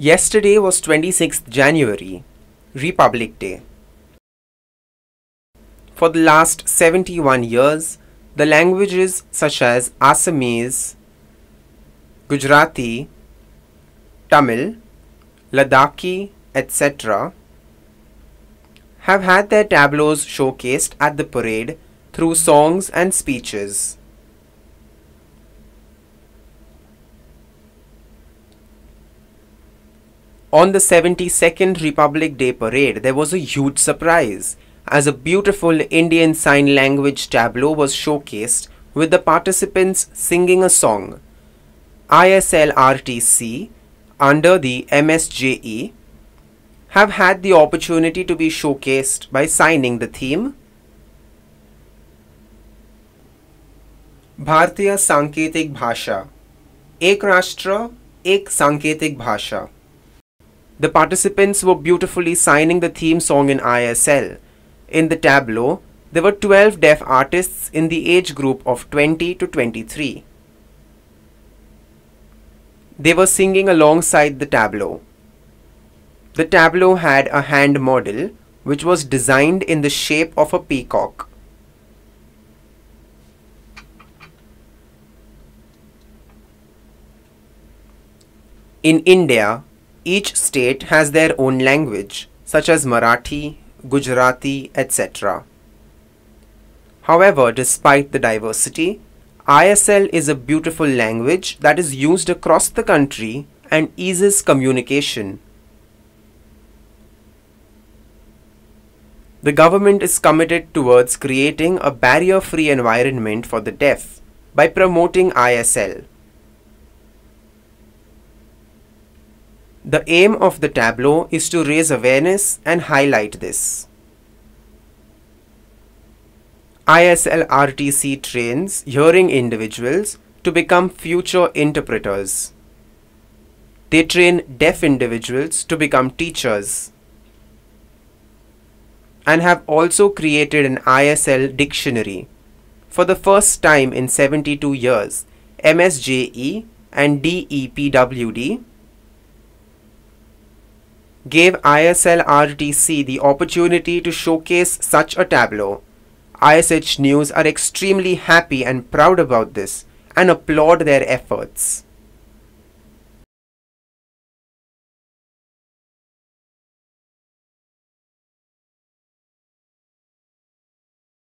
Yesterday was 26th January, Republic Day. For the last 71 years, the languages such as Assamese, Gujarati, Tamil, Ladakhi, etc. have had their tableaus showcased at the parade through songs and speeches. On the 72nd Republic Day parade, there was a huge surprise as a beautiful Indian Sign Language tableau was showcased with the participants singing a song. ISLRTC under the MSJE have had the opportunity to be showcased by signing the theme भारतीय सांकेतिक भाषा एक राष्ट्र एक सांकेतिक भाषा The participants were beautifully signing the theme song in ISL. In the tableau, there were 12 deaf artists in the age group of 20 to 23. They were singing alongside the tableau. The tableau had a hand model which was designed in the shape of a peacock. In India, each state has their own language, such as Marathi, Gujarati, etc. However, despite the diversity, ISL is a beautiful language that is used across the country and eases communication. The government is committed towards creating a barrier-free environment for the deaf by promoting ISL. The aim of the tableau is to raise awareness and highlight this. ISL-RTC trains hearing individuals to become future interpreters. They train deaf individuals to become teachers and have also created an ISL dictionary. For the first time in 72 years, MSJE and DEPWD gave ISL RTC the opportunity to showcase such a tableau. ISH News are extremely happy and proud about this and applaud their efforts.